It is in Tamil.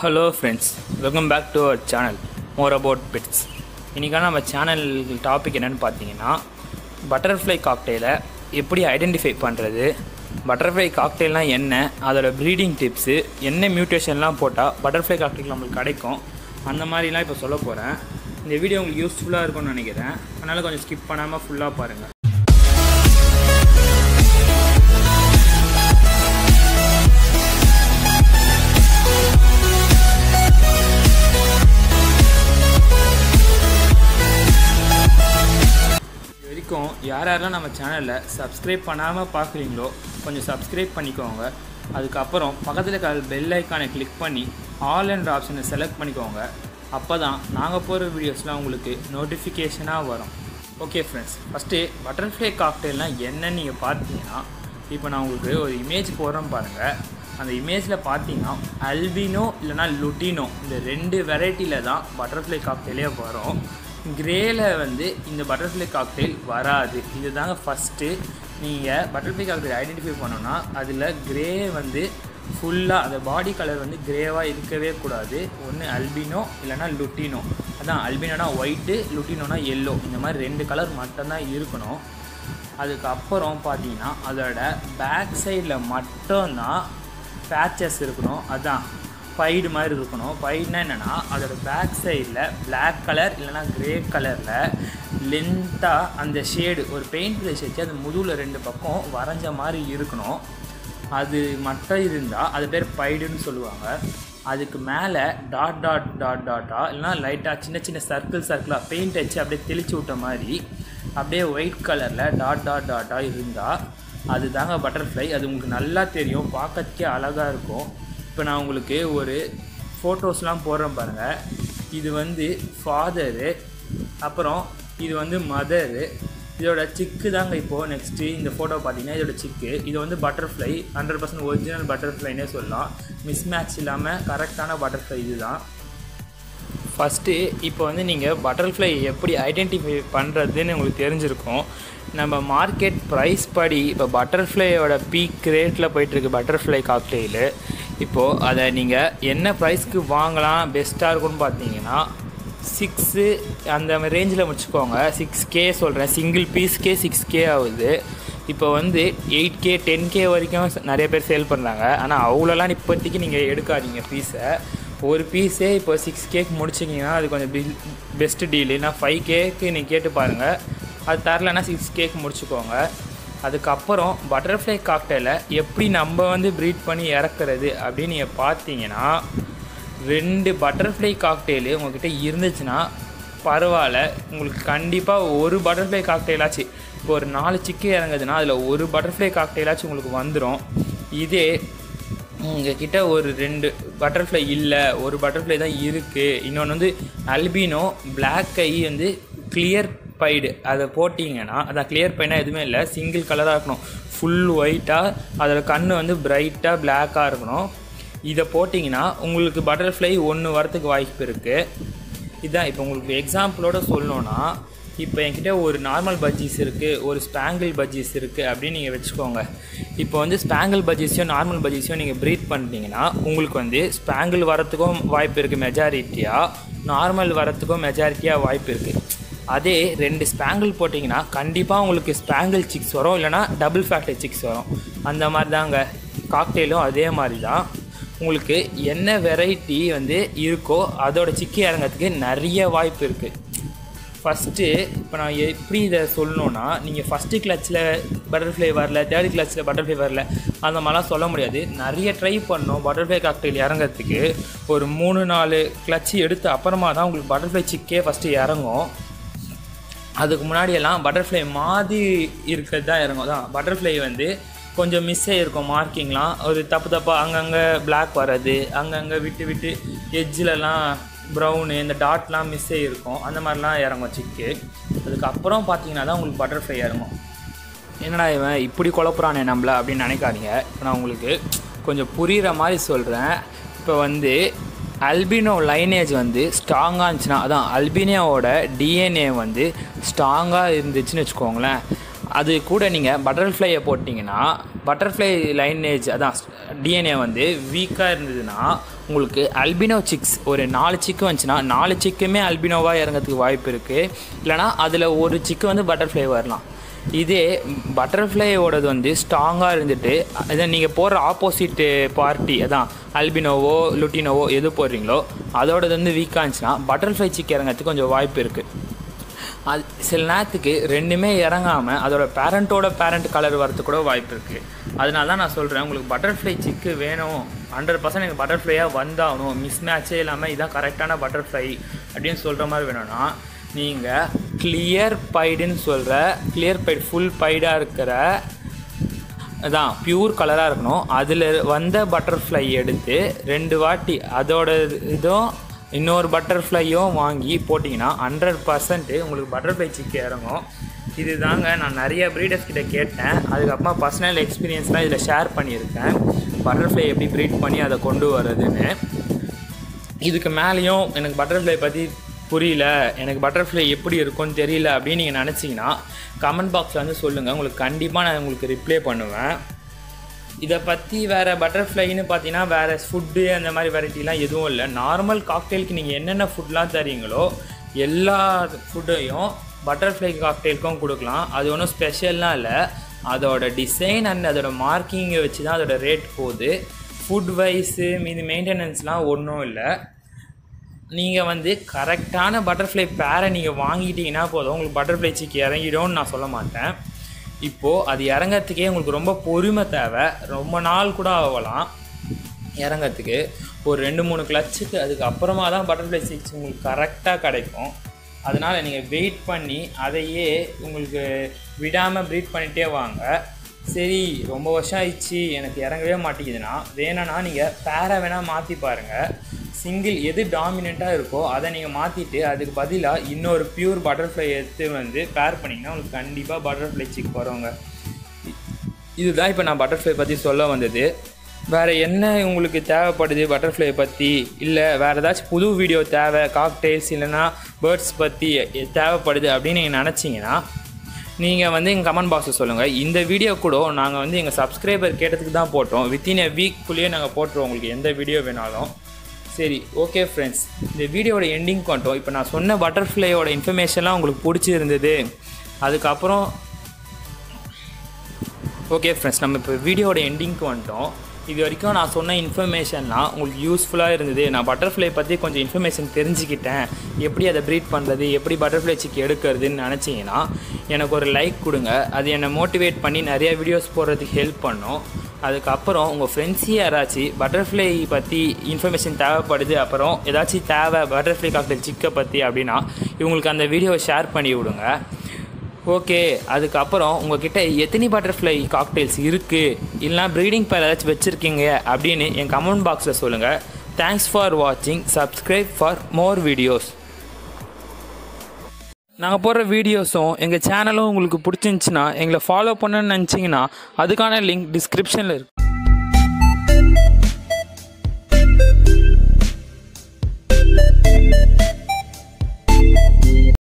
Hello friends welcome back to our channel more about bits இன்றைக்கான நம்ம சேனல் டாபிக் என்னென்னு பார்த்தீங்கன்னா பட்டர்ஃப்ளை காக்டெயிலை எப்படி ஐடென்டிஃபை பண்ணுறது பட்டர்ஃப்ளை காக்டெயில்னால் என்ன அதோட ப்ரீடிங் டிப்ஸு என்ன மியூட்டேஷன்லாம் போட்டால் பட்டர்ஃப்ளை காக்டெயில் நம்மளுக்கு கிடைக்கும் அந்த மாதிரிலாம் இப்போ சொல்ல போகிறேன் இந்த வீடியோ உங்களுக்கு யூஸ்ஃபுல்லாக இருக்கும்னு நினைக்கிறேன். அதனால் கொஞ்சம் ஸ்கிப் பண்ணாமல் ஃபுல்லாக பாருங்கள் யார் யாரெல்லாம் நம்ம சேனலில் சப்ஸ்கிரைப் பண்ணாமல் பார்க்குறீங்களோ கொஞ்சம் சப்ஸ்கிரைப் பண்ணிக்கோங்க. அதுக்கப்புறம் பக்கத்தில் இருக்கிற பெல் ஐக்கானை கிளிக் பண்ணி ஆல் அண்ட் ஆப்ஷனை செலக்ட் பண்ணிக்கோங்க. அப்போ தான் நாங்கள் போகிற வீடியோஸ்லாம் உங்களுக்கு நோட்டிஃபிகேஷனாக வரும். ஓகே ஃப்ரெண்ட்ஸ் ஃபஸ்ட்டு பட்டர்ஃப்ளை காக்டெயில்னால் என்னன்னு நீங்கள் பார்த்தீங்கன்னா இப்போ நான் உங்களுக்கு ஒரு இமேஜ் போடுறோம் பாருங்கள் அந்த இமேஜில் பார்த்தீங்கன்னா அல்பினோ இல்லைனா லுட்டினோ இந்த ரெண்டு வெரைட்டியில் தான் பட்டர்ஃப்ளை காக்டெயிலே வரும். கிரேல வந்து இந்த பட்டர்ஃப்ளை காக்டெயில் வராது. இதுதாங்க ஃபஸ்ட்டு நீங்கள் பட்டர்ஃப்ளை காக்டெயில் ஐடென்டிஃபை பண்ணோன்னா அதில் கிரே வந்து ஃபுல்லாக அந்த பாடி கலர் வந்து கிரேவாக இருக்கவே கூடாது. ஒன்று அல்பினோ இல்லைனா லுட்டினோ அதான் அல்பினோனா ஒயிட்டு லுட்டினோனா எல்லோ இந்த மாதிரி ரெண்டு கலர் மட்டும்தான் இருக்கணும். அதுக்கப்புறம் பார்த்தீங்கன்னா அதோட பேக் சைடில் மட்டும்தான் பேச்சஸ் இருக்கணும். அதான் பைடு மாதிரி இருக்கணும். பைடுனா என்னென்னா அதோடய பேக் சைடில் பிளாக் கலர் இல்லைனா கிரே கலரில் லென்த்தாக அந்த ஷேடு ஒரு பெயிண்ட் ப்ரஷ் வச்சு அது முதுகில் ரெண்டு பக்கம் வரைஞ்ச மாதிரி இருக்கணும். அது மட்டும் இருந்தால் அது பேர் பைடுன்னு சொல்லுவாங்க. அதுக்கு மேலே டாட் டாட் டாட் டாட்டா இல்லைனா லைட்டாக சின்ன சின்ன சர்க்கிள் சர்க்கிளாக பெயிண்ட் வச்சு அப்படியே தெளிச்சு விட்ட மாதிரி அப்படியே ஒயிட் கலரில் டாட் டாட் டாட்டாக இருந்தால் அது தாங்க பட்டர்ஃப்ளை அது உங்களுக்கு நல்லா தெரியும். பார்க்கறதுக்கே அழகாக இருக்கும். இப்போ நான் உங்களுக்கு ஒரு ஃபோட்டோஸ்லாம் போடுறேன் பாருங்கள் இது வந்து ஃபாதரு அப்புறம் இது வந்து மதரு இதோட சிக்கு தாங்க இப்போது நெக்ஸ்ட்டு இந்த ஃபோட்டோ பார்த்தீங்கன்னா இதோட சிக்கு இது வந்து பட்டர்ஃப்ளை ஹண்ட்ரட் பர்சன்ட் ஒரிஜினல் பட்டர்ஃப்ளைனே சொல்லலாம். மிஸ் மேட்ச் இல்லாமல் கரெக்டான பட்டர்ஃப்ளை இதுதான். ஃபஸ்ட்டு இப்போ வந்து நீங்கள் பட்டர்ஃப்ளை எப்படி ஐடென்டிஃபை பண்ணுறதுன்னு உங்களுக்கு தெரிஞ்சிருக்கும். நம்ம மார்க்கெட் ப்ரைஸ் படி இப்போ பட்டர்ஃப்ளையோட பீக் ரேட்டில் போயிட்டுருக்கு பட்டர்ஃப்ளை காக்டெயிலு இப்போது அதை நீங்கள் என்ன ப்ரைஸ்க்கு வாங்கலாம் பெஸ்ட்டாக இருக்கும்னு பார்த்தீங்கன்னா சிக்ஸு அந்த ரேஞ்சில் முடிச்சுக்கோங்க. சிக்ஸ் கே சொல்கிறேன் சிங்கிள் பீஸ்க்கே சிக்ஸ் கே ஆகுது. இப்போ வந்து எயிட் கே டென் கே வரைக்கும் நிறைய பேர் சேல் பண்ணுறாங்க ஆனால் அவ்வளோலாம் இப்போதைக்கு நீங்கள் எடுக்காதீங்க பீஸை ஒரு பீஸே இப்போ சிக்ஸ் கேக்கு முடிச்சிங்கன்னா அது கொஞ்சம் பில் பெஸ்ட்டு டீலு நான் ஃபைவ் கேக்கு நீங்கள் கேட்டு பாருங்கள் அது தரலன்னா சிக்ஸ் கேக் முடிச்சுக்கோங்க. அதுக்கப்புறம் பட்டர்ஃப்ளை காக்டெயிலை எப்படி நம்ம வந்து ப்ரீட் பண்ணி இறக்குறது அப்படின்னு நீங்கள் பார்த்தீங்கன்னா ரெண்டு பட்டர்ஃப்ளை காக்டெயிலு உங்கள்கிட்ட இருந்துச்சுன்னா பரவாயில்ல. உங்களுக்கு கண்டிப்பாக ஒரு பட்டர்ஃப்ளை காக்டெயிலாச்சு இப்போ ஒரு நாலு சிக்கன் இறங்குதுன்னா அதில் ஒரு பட்டர்ஃப்ளை காக்டெயிலாச்சும் உங்களுக்கு வந்துடும் இதே உங்ககிட்ட ஒரு ரெண்டு பட்டர்ஃப்ளை இல்லை ஒரு பட்டர்ஃப்ளை தான் இருக்குது இன்னொன்று வந்து அல்பினோ பிளாக் ஐ வந்து கிளியர் பைடு அதை போட்டிங்கன்னா அதான் கிளியர் பைனாக எதுவுமே இல்லை. சிங்கிள் கலராக இருக்கணும். ஃபுல் ஒயிட்டாக அதில் கண் வந்து பிரைட்டாக பிளாக்காக இருக்கணும். இதை போட்டிங்கன்னா உங்களுக்கு பட்டர்ஃப்ளை ஒன்று வரத்துக்கு வாய்ப்பு இருக்குது இதுதான் இப்போ உங்களுக்கு எக்ஸாம்பிளோட சொல்லணுன்னா இப்போ என்கிட்ட ஒரு நார்மல் பஜ்ஜீஸ் இருக்குது ஒரு ஸ்பேங்கிள் பஜ்ஜீஸ் இருக்குது அப்படின்னு நீங்கள் வச்சுக்கோங்க. இப்போ வந்து ஸ்பேங்கிள் பஜ்ஜீஸையும் நார்மல் பஜ்ஜீஸையும் நீங்கள் ப்ரீட் பண்ணிட்டீங்கன்னா உங்களுக்கு வந்து ஸ்பேங்கிள் வரத்துக்கும் வாய்ப்பு இருக்குது மெஜாரிட்டியாக நார்மல் வரத்துக்கும் மெஜாரிட்டியாக வாய்ப்பு இருக்குது அதே ரெண்டு ஸ்பேங்கிள் போட்டிங்கன்னா கண்டிப்பாக உங்களுக்கு ஸ்பேங்கிள் சிக்ஸ் வரும் இல்லைனா டபுள் ஃபேக்டர் சிக்ஸ் வரும். அந்த மாதிரி தாங்க காக்டெயிலும் அதே மாதிரி தான் உங்களுக்கு என்ன வெரைட்டி வந்து இருக்கோ அதோட சிக்கி இறங்கிறதுக்கு நிறைய வாய்ப்பு இருக்குது ஃபஸ்ட்டு இப்போ நான் எப்படி இதை சொல்லணுன்னா நீங்கள் ஃபஸ்ட்டு கிளச்சில் பட்டர்ஃப்ளை வரல தேர்ட் கிளச்சில் பட்டர்ஃப்ளை வரல அந்த மாதிரிலாம் சொல்ல முடியாது. நிறைய ட்ரை பண்ணோம் பட்டர்ஃப்ளை காக்டெயில் இறங்கிறதுக்கு. ஒரு மூணு நாலு கிளச்சு எடுத்த அப்புறமா தான் உங்களுக்கு பட்டர்ஃப்ளை சிக்கே ஃபஸ்ட்டு இறங்கும். அதுக்கு முன்னாடியெல்லாம் பட்டர்ஃப்ளை மாதிரி இருக்கிறது தான் இறங்கும். தான் பட்டர்ஃப்ளை வந்து கொஞ்சம் மிஸ் ஆகிருக்கும் மார்க்கிங்லாம் ஒரு தப்பு தப்பாக அங்கங்கே பிளாக் வர்றது அங்கங்கே விட்டு விட்டு எஜ்ஜிலலாம் ப்ரௌனு இந்த டாட்லாம் மிஸ் ஆகிருக்கும் அந்த மாதிரிலாம் இறங்கும் சிக்கு அதுக்கப்புறம் பார்த்தீங்கன்னா தான் உங்களுக்கு பட்டர்ஃப்ளை இறங்கும். என்னடா இவன் இப்படி குழப்புறானே நம்மள அப்படின்னு நினைக்காதீங்க. இப்போ நான் உங்களுக்கு கொஞ்சம் புரிகிற மாதிரி சொல்கிறேன் இப்போ வந்து அல்பினோ லைனேஜ் வந்து ஸ்ட்ராங்காக இருந்துச்சுன்னா அதான் அல்பினியாவோட டிஎன்ஏ வந்து ஸ்ட்ராங்காக இருந்துச்சுன்னு வச்சுக்கோங்களேன். அது கூட நீங்கள் பட்டர்ஃப்ளையை போட்டிங்கன்னா பட்டர்ஃப்ளை லைனேஜ் அதான் டிஎன்ஏ வந்து வீக்காக இருந்ததுன்னா உங்களுக்கு அல்பினோ சிக்ஸ் ஒரு நாலு சிக்கு வந்துச்சுன்னா நாலு சிக்குமே அல்பினோவாக இறங்கிறதுக்கு வாய்ப்பு இருக்குது இல்லைனா அதில் ஒரு சிக்கு வந்து பட்டர்ஃப்ளை வரலாம். இதே பட்டர்ஃப்ளையோடது வந்து ஸ்ட்ராங்காக இருந்துட்டு அதை நீங்கள் போடுற ஆப்போசிட்டு பார்ட்டி அதான் அல்பினோவோ லுட்டினோவோ எது போடுறீங்களோ அதோடது வந்து வீக்காக இருந்துச்சுன்னா பட்டர்ஃப்ளை சிக் இறங்கிறதுக்கு கொஞ்சம் வாய்ப்பு இருக்குது அது சில நேரத்துக்கு ரெண்டுமே இறங்காமல் அதோட பேரண்ட்டோட பேரண்ட் கலர் வரத்துக்கு கூட வாய்ப்பு இருக்குது அதனால தான் நான் சொல்கிறேன் உங்களுக்கு பட்டர்ஃப்ளை சிக்கு வேணும். ஹண்ட்ரட் பர்சன்ட் எனக்கு பட்டர்ஃப்ளையாக வந்தாகணும். மிஸ் மேட்சே இல்லாமல் இதான் கரெக்டான பட்டர்ஃப்ளை அப்படின்னு சொல்கிற மாதிரி வேணும்னா நீங்கள் கிளியர் பைடுன்னு சொல்கிற கிளியர் பைடு ஃபுல் பைடாக இருக்கிற அதான் பியூர் கலராக இருக்கணும். அதில் வந்த பட்டர்ஃப்ளை எடுத்து ரெண்டு வாட்டி அதோட இதுவும் இன்னொரு பட்டர்ஃப்ளையும் வாங்கி போட்டிங்கன்னா ஹண்ட்ரட் பர்சன்ட்டு உங்களுக்கு பட்டர்ஃப்ளை சிக்கு இறங்கும். இது தாங்க நான் நிறைய ப்ரீடர்ஸ் கிட்ட கேட்டேன். அதுக்கப்புறமா பர்சனல் எக்ஸ்பீரியன்ஸ்லாம் இதில் ஷேர் பண்ணியிருக்கேன். பட்டர்ஃப்ளை எப்படி ப்ரீட் பண்ணி அதை கொண்டு வர்றதுன்னு. இதுக்கு மேலேயும் எனக்கு பட்டர்ஃப்ளை பற்றி புரியல. எனக்கு பட்டர்ஃப்ளை எப்படி இருக்கும்னு தெரியல அப்படின்னு நீங்கள் நினச்சிங்கன்னா கமெண்ட் பாக்ஸில் வந்து சொல்லுங்கள் உங்களுக்கு கண்டிப்பாக நான் உங்களுக்கு ரிப்ளை பண்ணுவேன். இதை பற்றி வேறு பட்டர்ஃப்ளைன்னு பார்த்தீங்கன்னா வேறு ஃபுட்டு அந்த மாதிரி வெரைட்டிலாம் எதுவும் இல்லை. நார்மல் காக்டெயிலுக்கு நீங்கள் என்னென்ன ஃபுட்லாம் தரீங்களோ எல்லா ஃபுட்டையும் பட்டர்ஃப்ளை காக்டெயிலுக்கும் கொடுக்கலாம். அது ஒன்றும் ஸ்பெஷல்லாம் இல்லை. அதோட டிசைன் அண்ட் அதோட மார்க்கிங்கை வச்சு தான் அதோட ரேட் போகுது. ஃபுட் வைஸு மீது மெயின்டெனன்ஸ்லாம் ஒன்றும் இல்லை. நீங்கள் வந்து கரெக்டான பட்டர்ஃப்ளை பேரை நீங்கள் வாங்கிட்டீங்கன்னா போதும். உங்களுக்கு பட்டர்ஃப்ளை சிக்கி இறங்கிடும்னு நான் சொல்ல மாட்டேன். இப்போது அது இறங்கிறதுக்கே உங்களுக்கு ரொம்ப பொறுமை தேவை. ரொம்ப நாள் கூட ஆகலாம் இறங்கிறதுக்கு. ஒரு ரெண்டு மூணு கிளச்சுக்கு அதுக்கப்புறமா தான் பட்டர்ஃப்ளை சிக்ஸ் உங்களுக்கு கரெக்டாக கிடைக்கும். அதனால் நீங்கள் வெயிட் பண்ணி அதையே உங்களுக்கு விடாமல் ப்ரீட் பண்ணிகிட்டே வாங்க. சரி ரொம்ப வருஷம் ஆயிடுச்சு. எனக்கு இறங்கவே மாட்டேங்குதுன்னா வேணும்னா நீங்கள் பேரை வேணால் மாற்றி பாருங்கள் சிங்கிள் எது டாமினண்ட்டாக இருக்கோ அதை நீங்கள் மாற்றிட்டு அதுக்கு பதிலாக இன்னொரு பியூர் பட்டர்ஃப்ளை எடுத்து வந்து பேர் பண்ணிங்கன்னா உங்களுக்கு கண்டிப்பாக பட்டர்ஃப்ளை சிக் வருவாங்க இதுதான் இப்போ நான் பட்டர்ஃப்ளை பற்றி சொல்ல வந்தது. வேறு என்ன உங்களுக்கு தேவைப்படுது பட்டர்ஃப்ளை பற்றி இல்லை வேறு ஏதாச்சும் புது வீடியோ தேவை காக்டெயில்ஸ் இல்லைன்னா பேர்ட்ஸ் பற்றி தேவைப்படுது அப்படின்னு நீங்கள் நினச்சிங்கன்னா நீங்கள் வந்து எங்கள் கமெண்ட் பாக்ஸில் சொல்லுங்கள் இந்த வீடியோ கூட நாங்கள் வந்து எங்கள் சப்ஸ்கிரைபர் கேட்டதுக்கு தான் போட்டோம். வித்தின் எ வீக்குள்ளேயே நாங்கள் போட்டுருவோம். உங்களுக்கு எந்த வீடியோ வேணாலும். சரி ஓகே ஃப்ரெண்ட்ஸ் இந்த வீடியோட எண்டிங் கொண்டோம். இப்போ நான் சொன்ன பட்டர்ஃப்ளையோட இன்ஃபர்மேஷன்லாம் உங்களுக்கு பிடிச்சிருந்தது. அதுக்கப்புறம் ஓகே ஃப்ரெண்ட்ஸ் நம்ம இப்போ வீடியோட எண்டிங்க்கு வந்துட்டோம். இது வரைக்கும் நான் சொன்ன இன்ஃபர்மேஷன்லாம் உங்களுக்கு யூஸ்ஃபுல்லாக இருந்தது. நான் பட்டர்ஃப்ளை பற்றி கொஞ்சம் இன்ஃபர்மேஷன் தெரிஞ்சுக்கிட்டேன். எப்படி அதை ப்ரீட் பண்ணுறது எப்படி பட்டர்ஃப்ளை சிக்கி எடுக்கிறதுன்னு நினச்சிங்கன்னா எனக்கு ஒரு லைக் கொடுங்க. அது என்னை மோட்டிவேட் பண்ணி நிறைய வீடியோஸ் போடுறதுக்கு ஹெல்ப் பண்ணும். அதுக்கப்புறம் உங்கள் ஃப்ரெண்ட்ஸு யாராச்சும் பட்டர்ஃப்ளை பற்றி இன்ஃபர்மேஷன் தேவைப்படுது அப்புறம் ஏதாச்சும் தேவை பட்டர்ஃப்ளை காக்டெயில் சிக்கை பற்றி அப்படின்னா இவங்களுக்கு அந்த வீடியோவை ஷேர் பண்ணி விடுங்க ஓகே அதுக்கப்புறம் உங்ககிட்ட எத்தனை பட்டர்ஃப்ளை காக்டெயில்ஸ் இருக்குது இல்லைனா ப்ரீடிங் பேர் ஏதாச்சும் வச்சுருக்கீங்க அப்படின்னு என் கமெண்ட் பாக்ஸில் சொல்லுங்கள் தேங்க்ஸ் ஃபார் வாட்சிங் சப்ஸ்கிரைப் ஃபார் மோர் வீடியோஸ் நாங்கள் போடுற வீடியோஸும் எங்கள் சேனலும் உங்களுக்கு பிடிச்சிருந்துச்சின்னா எங்களை ஃபாலோ பண்ணணும்னு நினச்சிங்கன்னா அதுக்கான லிங்க் டிஸ்கிரிப்ஷனில் இருக்குது